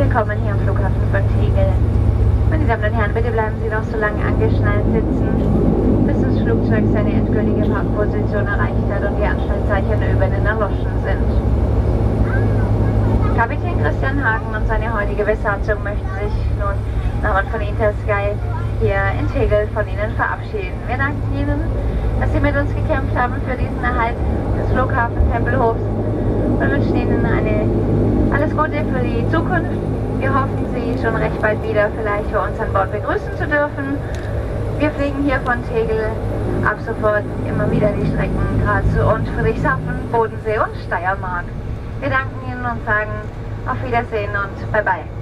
willkommen hier am Flughafen von Tegel. Meine Damen und Herren, bitte bleiben Sie noch so lange angeschnallt sitzen, bis das Flugzeug seine endgültige Parkposition erreicht hat und die Anschnallzeichen über den erloschen sind. Kapitän Christian Hagen und seine heutige Besatzung möchten sich nun nach und von Intersky hier in Tegel von Ihnen verabschieden. Wir danken Ihnen, dass Sie mit uns gekämpft haben für diesen Erhalt des Flughafen Tempelhofs und wünschen Ihnen Gute für die Zukunft. Wir hoffen, Sie schon recht bald wieder vielleicht für uns an Bord begrüßen zu dürfen. Wir fliegen hier von Tegel ab sofort immer wieder die Strecken Graz und Friedrichshafen, Bodensee und Steiermark. Wir danken Ihnen und sagen auf Wiedersehen und bye bye.